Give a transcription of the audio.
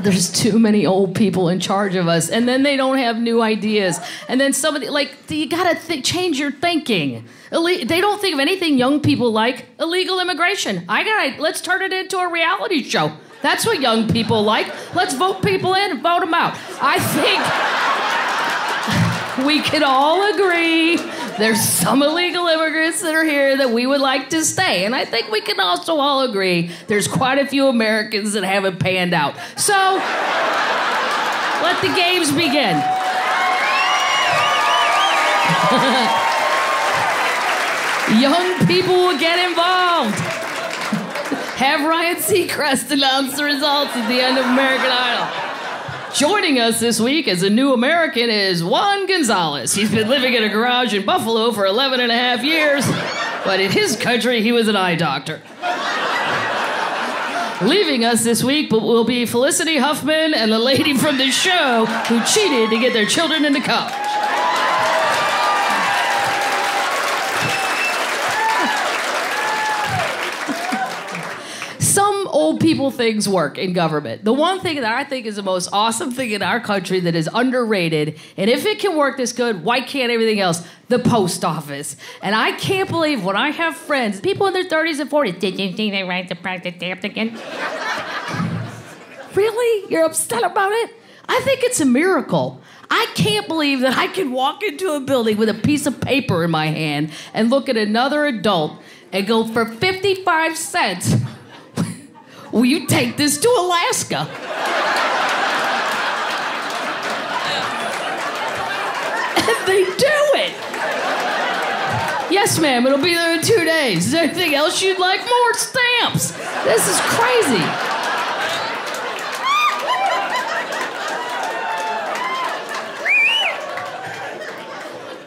there's too many old people in charge of us and then they don't have new ideas. And then somebody like you gotta th- change your thinking. Ille- they don't think of anything young people like illegal immigration. I gotta let's turn it into a reality show. That's what young people like. Let's vote people in and vote them out. I think we can all agree there's some illegal immigrants that are here that we would like to stay. And I think we can also all agree there's quite a few Americans that haven't panned out. So let the games begin. Young people will get involved. Have Ryan Seacrest announce the results at the end of American Idol. Joining us this week as a new American is Juan Gonzalez. He's been living in a garage in Buffalo for 11 and a half years, but in his country, he was an eye doctor. Leaving us this week but will be Felicity Huffman and the lady from the show who cheated to get their children into college. Old people things work in government. The one thing that I think is the most awesome thing in our country that is underrated, and if it can work this good, why can't everything else? The post office. And I can't believe when I have friends, people in their 30s and 40s, did you think they write the practice stamp again? really? You're upset about it? I think it's a miracle. I can't believe that I can walk into a building with a piece of paper in my hand and look at another adult and go for 55 cents Will you take this to Alaska? and they do it. Yes, ma'am, it'll be there in two days. Is there anything else you'd like? More stamps. This is crazy.